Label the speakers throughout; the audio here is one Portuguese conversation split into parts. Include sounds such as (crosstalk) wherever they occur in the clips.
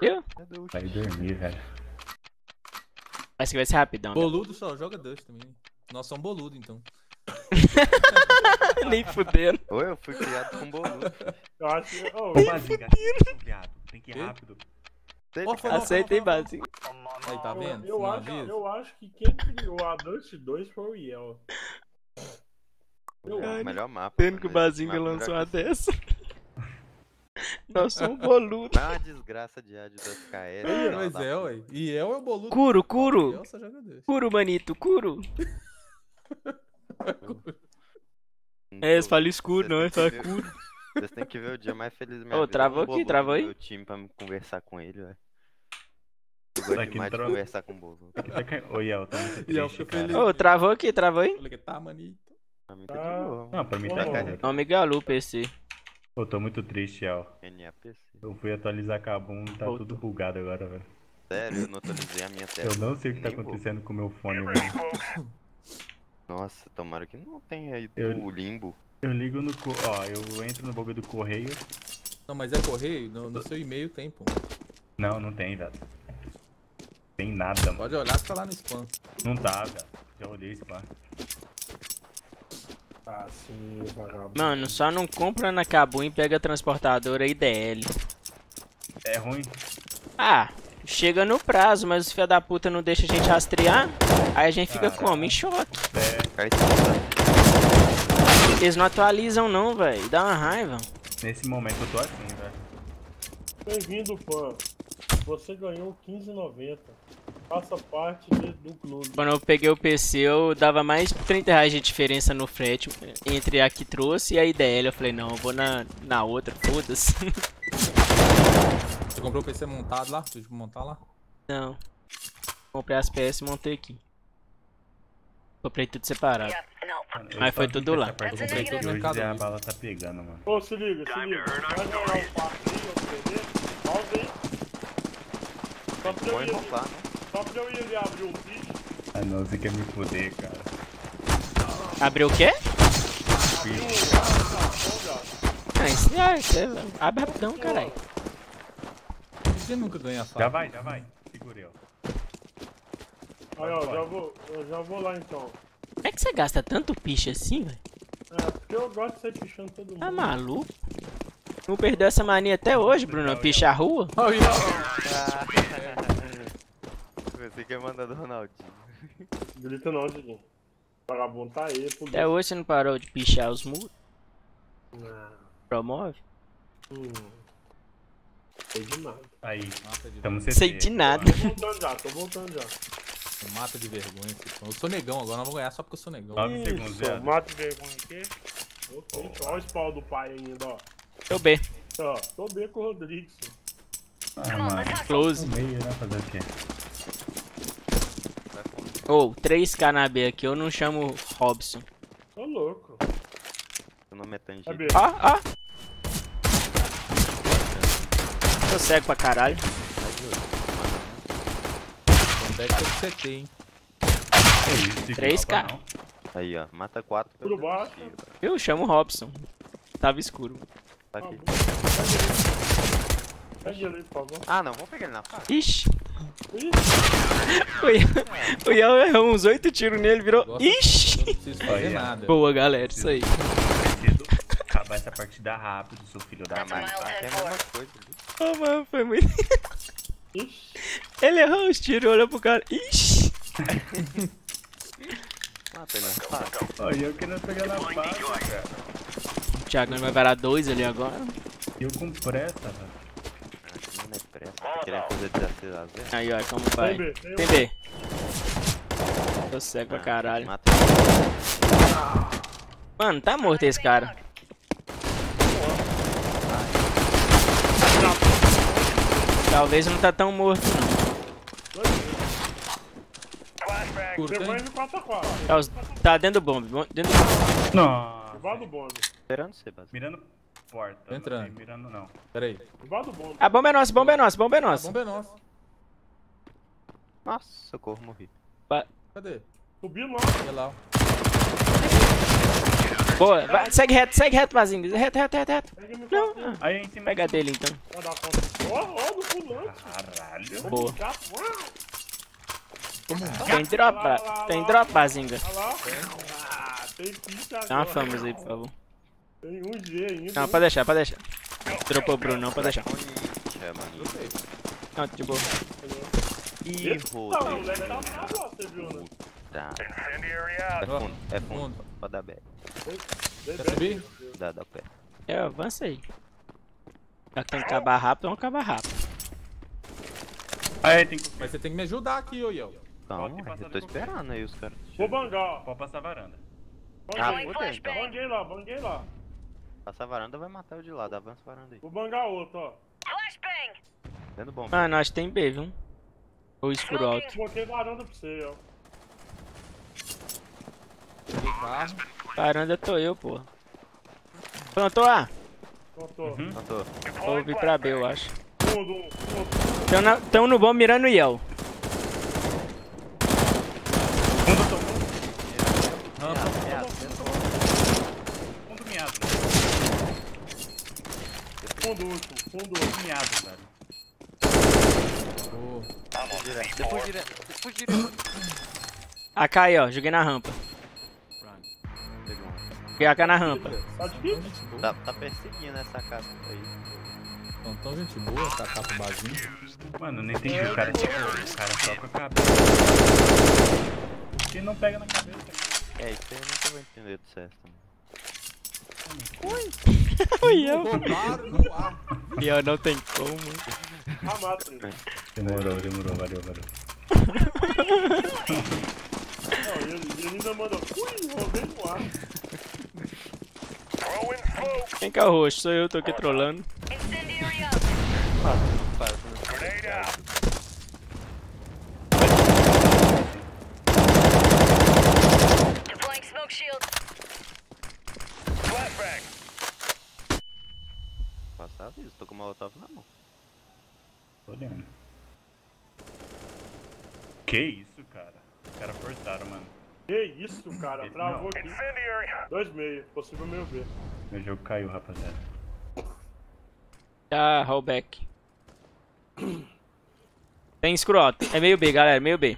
Speaker 1: Eu?
Speaker 2: O
Speaker 3: Vai dormir, velho.
Speaker 1: Acho que vai ser rapidão. né?
Speaker 4: Boludo só joga Dust também. Nós somos boludo, então. (laughs)
Speaker 1: Nem fudendo.
Speaker 2: Ou eu fui criado com boludo.
Speaker 5: Eu acho que.
Speaker 3: Ô, Bazinga, viado. Tem que ir rápido.
Speaker 4: Ó, foi mal,
Speaker 1: Aceita
Speaker 4: foi
Speaker 1: aí,
Speaker 4: mal, foi
Speaker 1: básico.
Speaker 4: mal. Aí, tá vendo?
Speaker 5: eu,
Speaker 4: Não
Speaker 5: acho,
Speaker 4: avisa?
Speaker 5: eu acho que quem criou a Dust 2 foi o Yel. Eu
Speaker 2: É melhor mapa.
Speaker 1: Tendo que o
Speaker 2: esse
Speaker 1: Bazinga lançou uma dessa. Nós somos boludo.
Speaker 2: Não é uma desgraça de áudio da FKS.
Speaker 4: É, mas
Speaker 2: da
Speaker 4: é, ué. E é o boludo.
Speaker 1: Curo, curo. Curo, manito, curo.
Speaker 2: Não
Speaker 1: É,
Speaker 2: tô-
Speaker 1: você fala escuro, não, ele
Speaker 2: Vocês
Speaker 1: fala
Speaker 2: têm que ver-
Speaker 1: curo.
Speaker 2: Vocês têm que ver o dia mais feliz da
Speaker 1: Ô, travou aqui, travou aí?
Speaker 2: meu time pra conversar com ele, velho. Eu gosto
Speaker 3: Aqui
Speaker 2: demais de
Speaker 3: entrou.
Speaker 2: conversar com o boludo.
Speaker 3: Ô, Yel, tá muito triste, cara.
Speaker 1: Ô, travou aqui, travou aí.
Speaker 4: Tá, manito.
Speaker 2: Pra mim tá
Speaker 5: Ah.
Speaker 2: de boa.
Speaker 3: Não, pra mim tá
Speaker 5: Ô,
Speaker 3: carregado.
Speaker 1: Nome Galu, PC.
Speaker 3: Pô, tô muito triste, Yel.
Speaker 2: NAPC.
Speaker 3: Eu fui atualizar a Kabum, tá
Speaker 1: Voltou.
Speaker 3: tudo bugado agora, velho.
Speaker 2: Sério, eu não atualizei a minha tela.
Speaker 3: Eu não sei o que tá
Speaker 2: vou.
Speaker 3: acontecendo com o meu fone, velho.
Speaker 2: Nossa, tomara que não tenha aí
Speaker 3: Eu-
Speaker 2: o limbo.
Speaker 3: Eu ligo no. co- Ó, eu entro no bagulho do correio.
Speaker 4: Não, mas é correio? No, no seu e-mail tem, pô.
Speaker 3: Não, não tem, velho. Tem nada, mano.
Speaker 4: Pode olhar que tá lá no spam.
Speaker 3: Não tá, velho. Já olhei isso lá.
Speaker 5: Ah, sim, vagabundo.
Speaker 1: Mano, só não compra na Cabum e pega a transportadora IDL.
Speaker 3: É ruim?
Speaker 1: Ah, chega no prazo, mas os filha da puta não deixa a gente rastrear. Aí a gente fica
Speaker 3: Caralho.
Speaker 1: como? Em choque.
Speaker 3: É,
Speaker 2: isso tá-
Speaker 1: Eles não atualizam não, velho. Dá uma raiva.
Speaker 3: nesse momento eu tô assim, velho.
Speaker 5: Bem-vindo, fã. Você ganhou 15,90. Faça parte de- do clube.
Speaker 1: Quando eu peguei o PC, eu dava mais de 30 reais de diferença no frete entre a que trouxe e a IDL. Eu falei, não, eu vou na, na outra, foda-se. (laughs)
Speaker 4: Você comprou o PC montado lá? Deixa eu montar lá.
Speaker 1: Não. Comprei as peças e montei aqui. Comprei tudo separado. Mas foi tudo lá.
Speaker 4: Eu comprei tudo no Mercado
Speaker 3: a bala tá pegando, mano.
Speaker 5: Ô, se liga, se liga. Vai jogar o passinho, CD? Pausa aí. Só pra eu ir,
Speaker 2: né?
Speaker 5: Só pra eu ir ali abrir o bicho.
Speaker 3: Ah não, você quer me foder, cara.
Speaker 1: Abriu o quê?
Speaker 5: Abriu o
Speaker 1: Ah, isso é, isso é abre rapidão, caralho.
Speaker 4: Você nunca ganha saco.
Speaker 3: Já vai, já vai. Segurei, ó.
Speaker 5: Aí, ó, já vou, eu já vou lá então.
Speaker 1: Como é que você gasta tanto piche assim, velho?
Speaker 5: É, porque eu gosto de sair pichando todo mundo.
Speaker 1: Tá maluco? Não perdeu essa mania até hoje, Bruno? Pichar a rua?
Speaker 2: Você quer mandar do Ronaldinho.
Speaker 5: Grita não, Diguinho. Vagabundo tá aí, por
Speaker 1: Até hoje você não parou de pichar os muros?
Speaker 5: Não.
Speaker 1: Promove?
Speaker 5: Hum. Sei de nada.
Speaker 3: Aí,
Speaker 4: Mata de,
Speaker 3: tamo
Speaker 1: Sei de nada.
Speaker 5: Tô voltando já, tô voltando já.
Speaker 4: mata de vergonha. Eu sou negão agora, não vou ganhar só porque eu sou negão.
Speaker 3: 9 segundos,
Speaker 5: Isso,
Speaker 3: velho.
Speaker 5: mata vergonha aqui. Ok, Olha o spawn do pai ainda, ó.
Speaker 1: Tô B.
Speaker 5: Ó, tô bem com o Rodrigues.
Speaker 3: Ah, mano.
Speaker 1: Close.
Speaker 3: Meio, né? Fazer o quê?
Speaker 1: Ou, 3k na B aqui, eu não chamo Robson.
Speaker 5: Tô louco.
Speaker 2: Seu nome é Tangi.
Speaker 5: Sabe?
Speaker 1: Ó, ó. Tô cego pra caralho.
Speaker 4: Onde é que você tem, hein?
Speaker 3: Que isso, Tico,
Speaker 1: 3K.
Speaker 3: não dá, não.
Speaker 2: Aí, ó. Mata quatro.
Speaker 5: Por baixo.
Speaker 1: Eu chamo Robson. Tava escuro.
Speaker 2: Tá aqui.
Speaker 5: Pede ele, por favor.
Speaker 2: Ah, não. Vamos pegar ele na face.
Speaker 1: Ixi. O Ian, o Ian errou uns 8 tiros nele, virou. Ixi.
Speaker 4: Não preciso fazer
Speaker 3: Olha.
Speaker 4: nada.
Speaker 1: Boa, galera, isso aí.
Speaker 3: Preciso acabar essa partida rápido, seu filho da mãe.
Speaker 2: aqui é a mesma coisa.
Speaker 1: Oh, mano, foi muito. (laughs)
Speaker 5: Ixi.
Speaker 1: Ele errou os tiros, olhou pro cara. Ixi. (laughs)
Speaker 2: Mata ele na.
Speaker 3: Ó, e eu querendo pegar na face, cara.
Speaker 1: O Thiago vai virar dois ali agora.
Speaker 3: E eu com pressa, velho.
Speaker 2: Ah, que não é pressa. Querendo fazer 16 a 0.
Speaker 1: Aí, ó, como vai.
Speaker 5: Tem B, tem
Speaker 1: Tem B. Tô cego pra caralho.
Speaker 2: Mata.
Speaker 1: Mano, tá morto esse cara. Talvez não tá tão morto, não.
Speaker 4: Curta,
Speaker 5: Vergonha
Speaker 4: hein?
Speaker 5: de 4x4.
Speaker 1: Tá, tá dentro do bombe. bom- Dentro do...
Speaker 3: Nossa.
Speaker 5: Debaixo do bombe.
Speaker 2: Esperando você, Bas.
Speaker 3: Mirando porta.
Speaker 4: Tô entrando.
Speaker 3: Não tem mirando não.
Speaker 4: Pera aí.
Speaker 5: Debaixo do bombe.
Speaker 1: A bomba é nossa, bomba é nossa, bomba é
Speaker 4: A
Speaker 1: nossa.
Speaker 4: bomba é nossa.
Speaker 2: Nossa, socorro, morri.
Speaker 4: Cadê?
Speaker 5: Subiu lá.
Speaker 4: Olha lá.
Speaker 1: Boa, vai, segue reto, segue reto, Bazinga. Reto, reto, reto, reto. Não.
Speaker 3: Aí em cima.
Speaker 1: pega dele então.
Speaker 5: Vai dar conta. Ó, ó, do pulante.
Speaker 3: Caralho.
Speaker 1: Boa. Tem drop, tem drop, Bazinga.
Speaker 5: Olha lá. Ah, tem
Speaker 1: uma famosa aí, por favor.
Speaker 5: Tem um G ainda.
Speaker 1: Não, pode deixar, pode deixar. Dropou o Bruno, não, pode deixar.
Speaker 2: É, mano.
Speaker 1: Não, de boa.
Speaker 2: Ih,
Speaker 5: o moleque tá né?
Speaker 2: Tá. É fundo, é fundo. Pode dar back.
Speaker 4: Quer subir?
Speaker 2: Dá, dá pé.
Speaker 1: É, avança aí. Já que tem que acabar rápido, vamos acabar rápido.
Speaker 3: Aí tem que.
Speaker 4: Mas você tem que me ajudar aqui, ô Yel.
Speaker 3: Passar
Speaker 2: eu tô
Speaker 3: do
Speaker 2: esperando aí os caras.
Speaker 5: Vou bangar, ó.
Speaker 3: Pode passar a varanda.
Speaker 2: Ah,
Speaker 5: Banguei,
Speaker 2: então.
Speaker 5: banguei lá, banguei lá.
Speaker 2: Passa a varanda, vai matar o de lado. Avança a varanda aí.
Speaker 5: Vou bangar outro, ó.
Speaker 2: Dando bom.
Speaker 1: Mano, acho que tem B, viu? Ou escuro alto.
Speaker 5: Coloquei varanda pra você, ó.
Speaker 4: Carro.
Speaker 1: Parando tô eu, pô. Plantou A.
Speaker 5: Contou.
Speaker 3: Uhum.
Speaker 2: Não tô.
Speaker 1: Vou vir pra B, eu acho.
Speaker 5: Um.
Speaker 1: Tão, na, tão no bom mirando o Yel.
Speaker 3: Fundo tomou.
Speaker 4: Rampa.
Speaker 3: Fundo miado.
Speaker 5: Fundo último, fundo
Speaker 3: miado, velho.
Speaker 4: Boa.
Speaker 2: Depois direto. Depois direto. Depois direto.
Speaker 1: AK aí, ó. Joguei na rampa. Joguei AK na rampa.
Speaker 5: Tá.
Speaker 2: Tá, tá perseguindo essa casa aí.
Speaker 4: Então, tão gente boa, tacar pro barzinho.
Speaker 3: Mano, não entendi. O cara, tipo, o cara só com a cabeça. Por que não pega na cabeça?
Speaker 2: É, isso aí eu nunca vou entender do certo.
Speaker 1: O
Speaker 4: Roubaram no ar.
Speaker 1: Yel não tem como.
Speaker 3: Demorou, demorou. Valeu, valeu.
Speaker 5: Não, ele, ele ainda manda. Ui, roubei no ar.
Speaker 1: Quem que é o roxo? Sou eu, tô aqui trolando.
Speaker 6: Incendiary out.
Speaker 2: Faz,
Speaker 6: Deploying smoke shield.
Speaker 2: Tô com o molotov na mão.
Speaker 3: Tô olhando. Que isso, cara? Os caras forçaram, mano.
Speaker 5: Que isso, cara?
Speaker 3: Ele-
Speaker 5: Travou aqui. Dois meio, possível meio B.
Speaker 3: Meu jogo caiu, rapaziada.
Speaker 1: Tá, rollback. Tem escuro alto. É meio B, galera, meio B.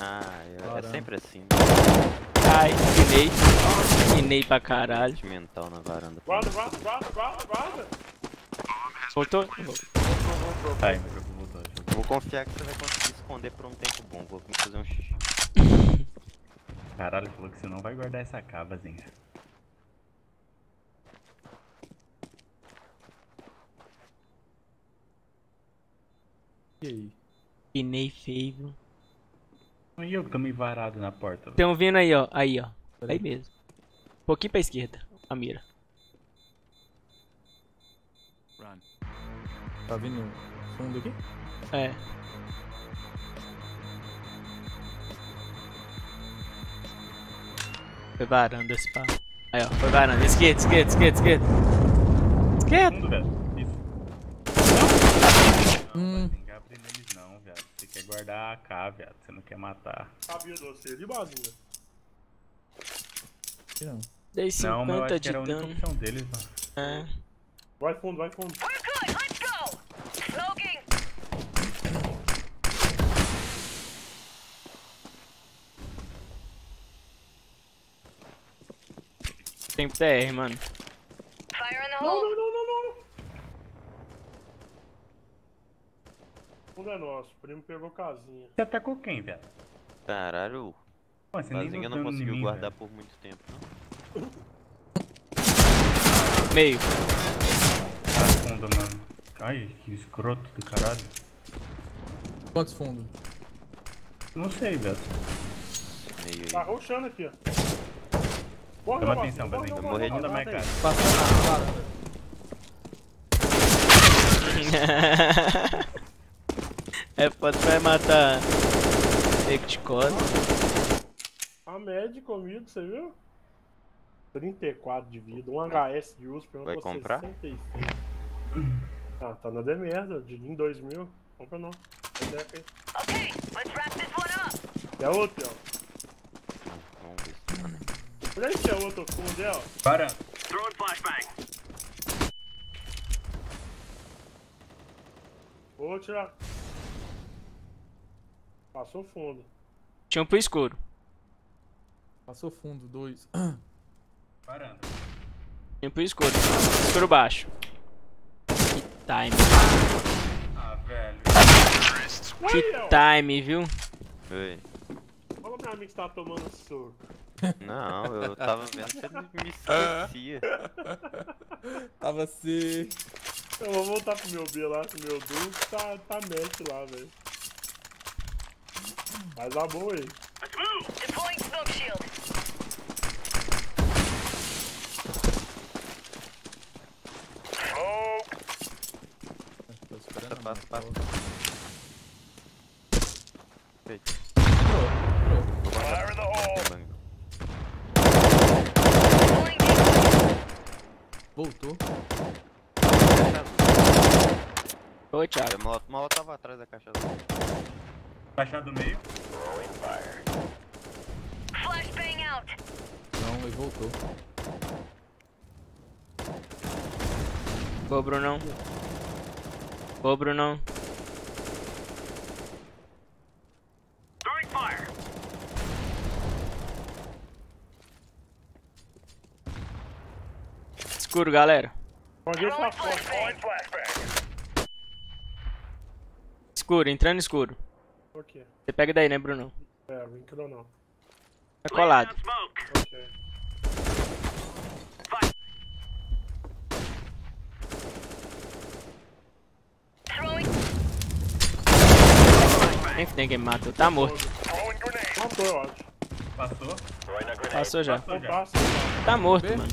Speaker 2: Ah, é, é sempre assim.
Speaker 1: Ai, inei. Inei pra caralho.
Speaker 2: Mental na varanda.
Speaker 5: Guarda, guarda, guarda, guarda, guarda.
Speaker 1: Voltou?
Speaker 3: Voltou. jogo.
Speaker 2: Vou confiar que você vai conseguir esconder por um tempo bom. Vou me fazer um xixi.
Speaker 3: Caralho, falou que você não vai guardar essa cavazinha.
Speaker 4: E aí?
Speaker 1: Inei feio.
Speaker 3: E eu que tô meio varado na porta. velho.
Speaker 1: Tão vindo aí, ó. Aí, ó. Aí mesmo. Um pouquinho pra esquerda. A mira.
Speaker 4: Tá vindo fundo aqui?
Speaker 1: É. Foi varanda esse pá. Aí, ó. Foi varanda. Esquerda, esquerda, esquerda, esquerda. Esquerda.
Speaker 3: Fundo, velho. Isso. Não,
Speaker 4: Hum.
Speaker 3: Quer guardar a AK, velho. Você não quer matar.
Speaker 5: Sabia de você, de
Speaker 4: não.
Speaker 1: Dei
Speaker 3: Não, mas eu
Speaker 1: 50
Speaker 3: acho que
Speaker 1: de
Speaker 3: era a única
Speaker 1: dano.
Speaker 3: opção deles, mano.
Speaker 1: É.
Speaker 5: Vai fundo, vai fundo.
Speaker 1: Tem TR, mano.
Speaker 6: Fire in the
Speaker 5: Não,
Speaker 6: hole.
Speaker 5: não, não, não, não. Fundo é nosso, o primo pegou casinha.
Speaker 3: Você atacou quem, velho?
Speaker 2: Caralho,
Speaker 3: Pô, você deu
Speaker 2: não conseguiu
Speaker 3: mim,
Speaker 2: guardar
Speaker 3: velho.
Speaker 2: por muito tempo, não.
Speaker 1: Meio.
Speaker 3: Tá fundo, mano. Ai, que escroto do caralho.
Speaker 4: Quantos fundos?
Speaker 3: Não sei, velho.
Speaker 2: Meio
Speaker 5: Tá roxando aqui, ó. Corre, Roberto,
Speaker 3: atenção,
Speaker 5: corre,
Speaker 3: Bazinga.
Speaker 5: corre,
Speaker 2: morrer de
Speaker 3: mais cara.
Speaker 4: Passando na varanda. (laughs)
Speaker 1: é foda, vai matar. Costa.
Speaker 5: A média comigo, você viu? 34 de vida, um HS de uso,
Speaker 2: Vai comprar?
Speaker 5: 66. Ah, tá na de merda, de em 2000. Compra não. Redeca aí.
Speaker 6: Okay, let's wrap this one up.
Speaker 5: É outro, ó.
Speaker 2: Vamos ver se tá, né?
Speaker 5: Olha esse é outro fundo, é, ó.
Speaker 3: Varanda.
Speaker 5: Vou tirar. Passou fundo.
Speaker 1: Tinha um pro escuro.
Speaker 4: Passou fundo, dois. (clears throat)
Speaker 3: Varanda.
Speaker 1: Tinha um pro escuro. Escuro baixo. Que time.
Speaker 3: Ah, velho.
Speaker 1: Que time, viu?
Speaker 2: Oi.
Speaker 5: Fala pra mim que você tá tomando soco. (laughs)
Speaker 2: Não, eu tava vendo que ele me esquecia. (laughs)
Speaker 4: Tava assim.
Speaker 5: Eu vou voltar pro meu B lá, que meu Duke tá, tá match lá, velho. Mas a boa aí.
Speaker 6: Deploying smoke shield.
Speaker 4: Tô esperando.
Speaker 2: Passa,
Speaker 4: a
Speaker 2: passa.
Speaker 4: mão.
Speaker 2: Feito.
Speaker 4: Voltou.
Speaker 1: Ô, Thiago.
Speaker 2: Tava atrás da caixa azul.
Speaker 3: Caixa do meio.
Speaker 4: Não, ele voltou.
Speaker 1: Ô, Brunão. Ô, Brunão. Escuro, galera. Escuro, entrando escuro. Você pega daí, né, Brunão?
Speaker 5: É, entrou não.
Speaker 1: Tá colado.
Speaker 5: Ok.
Speaker 1: Nem tem quem me matou. Tá morto.
Speaker 5: Matou, eu acho.
Speaker 3: Passou.
Speaker 1: Passou já.
Speaker 3: Passou já.
Speaker 5: Tá.
Speaker 1: Morto,
Speaker 4: Vê?
Speaker 1: mano.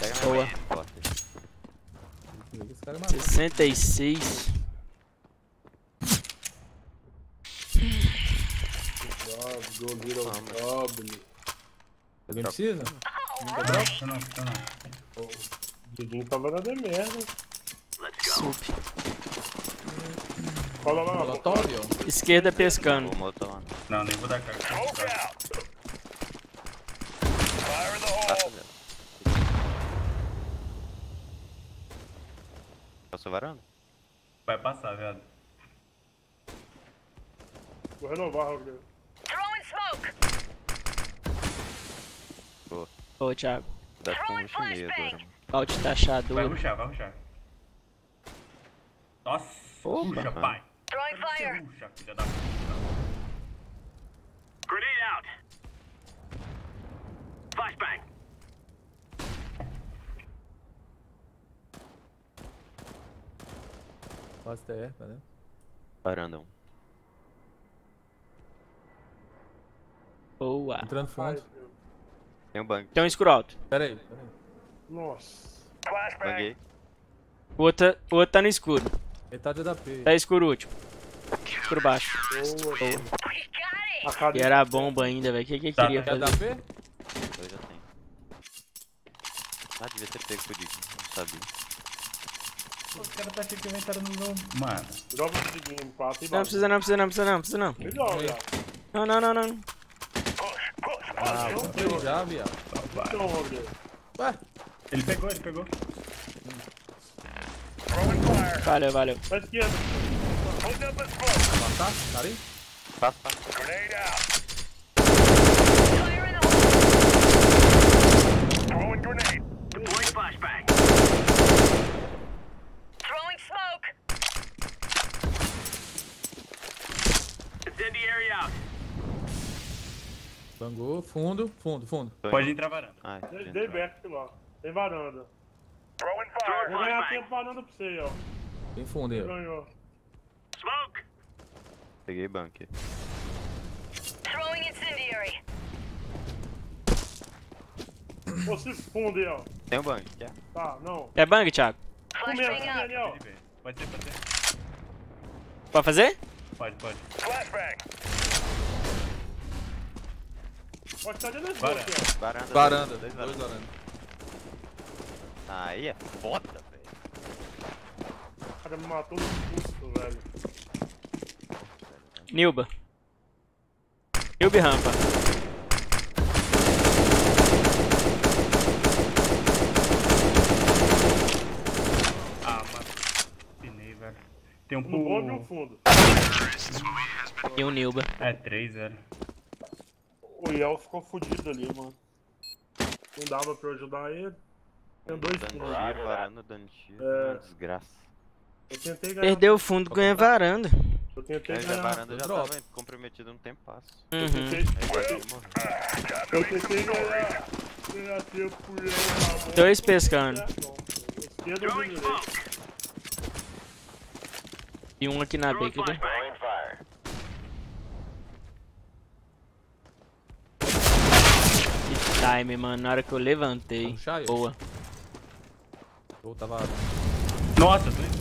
Speaker 2: Pega
Speaker 1: Boa.
Speaker 2: na porta.
Speaker 4: Esse cara é maluco.
Speaker 1: 66.
Speaker 5: Go little goblin.
Speaker 4: Alguém precisa?
Speaker 3: Não, não, não, não.
Speaker 5: O Diguinho tava na merda.
Speaker 1: Sup.
Speaker 5: Fala lá,
Speaker 4: Molotov.
Speaker 1: Esquerda pescando.
Speaker 3: Não, nem vou dar
Speaker 2: dela. Passou varanda?
Speaker 3: Vai passar, viado.
Speaker 5: Vou renovar, Rodrigo.
Speaker 2: Boa.
Speaker 1: Ô, Thiago.
Speaker 2: Dá com um rush meio agora.
Speaker 1: Alt
Speaker 3: Vai
Speaker 1: taxador.
Speaker 3: ruxar, vai ruxar. Nossa,
Speaker 1: Opa.
Speaker 3: ruxa, pai.
Speaker 6: Throwing fire.
Speaker 3: Ruxa, filha da puta.
Speaker 4: Quase TR, tá vendo?
Speaker 2: Varanda um.
Speaker 1: Boa.
Speaker 4: Entrando fundo.
Speaker 2: Tem um bang.
Speaker 1: Tem um escuro alto.
Speaker 4: Pera aí, pera aí.
Speaker 5: Nossa.
Speaker 2: Banguei.
Speaker 1: O outro, tá- o outro tá no escuro.
Speaker 4: Metade da P.
Speaker 1: Tá escuro o último. Escuro baixo.
Speaker 5: Boa.
Speaker 6: We got it.
Speaker 5: A cara
Speaker 1: E era a bomba ainda, velho. O que que
Speaker 3: Tá,
Speaker 1: queria
Speaker 3: tá,
Speaker 1: fazer?
Speaker 4: P?
Speaker 2: Eu já tenho. Ah, devia ter pego com o Dick. Não sabia.
Speaker 3: Os caras tá achando que inventaram no meu. Mano.
Speaker 5: Joga o no quarto e
Speaker 1: Não precisa não, precisa não, precisa não, precisa não. Não, não, não, não.
Speaker 4: Ah, botei já, viado. Ué,
Speaker 3: Ele pegou, ele pegou.
Speaker 1: Valeu, valeu.
Speaker 5: Pra esquerda.
Speaker 4: matar? Cara aí?
Speaker 2: Passa, passa.
Speaker 6: Fire in the hole. Throwing smoke.
Speaker 4: Bangou, fundo, fundo, fundo.
Speaker 3: Pode entrar varanda.
Speaker 2: Ai,
Speaker 5: Dei- Dei back lá. Tem varanda. Vou ganhar tempo varanda pra você aí, ó.
Speaker 4: Tem fundo aí, ó.
Speaker 5: Ganhou.
Speaker 2: Peguei bank.
Speaker 6: Throwing incendiary.
Speaker 5: Pô, se funde aí, ó.
Speaker 2: Tem um bang, quer?
Speaker 5: Tá, não.
Speaker 1: É bang, Thiago?
Speaker 6: Flashbang out.
Speaker 5: Daniel.
Speaker 3: Pode ser, pode ser.
Speaker 1: Pode fazer?
Speaker 3: Pode, pode.
Speaker 5: Pode estar dentro desse
Speaker 3: Varanda.
Speaker 5: aqui, ó.
Speaker 2: Varanda.
Speaker 4: Varanda,
Speaker 2: Dois
Speaker 4: dois
Speaker 2: varanda.
Speaker 4: varanda.
Speaker 2: Aí é foda, velho.
Speaker 5: O cara me matou no susto, velho.
Speaker 1: Nilba. Cube rampa.
Speaker 3: Ah, mano. Pinei, velho. Tem um
Speaker 5: e no fundo.
Speaker 1: E um Nilba.
Speaker 3: É, três, velho.
Speaker 5: O Yel ficou fudido ali, mano. Não dava pra eu ajudar ele. Tem dois
Speaker 2: Dando
Speaker 5: fundo.
Speaker 2: tiro, varando, dando tiro.
Speaker 5: É.
Speaker 2: Desgraça.
Speaker 5: Eu tentei ganhar.
Speaker 1: Perdeu o fundo, ganha varanda.
Speaker 5: Eu tentei
Speaker 2: Mas a
Speaker 5: ganhar.
Speaker 2: varanda já tava comprometido no tempo passo.
Speaker 5: Eu
Speaker 1: Uhum.
Speaker 5: tentei,
Speaker 2: ele morrer.
Speaker 5: eu tentei ganhar. Ganhar tempo por ele.
Speaker 1: Dois pescando.
Speaker 5: Esquerda ou direita?
Speaker 1: E um aqui na B, quer ver? Que time, mano. Na hora que eu levantei.
Speaker 4: Puxar?
Speaker 1: Boa.
Speaker 4: Ou tava.
Speaker 3: Nossa, dois.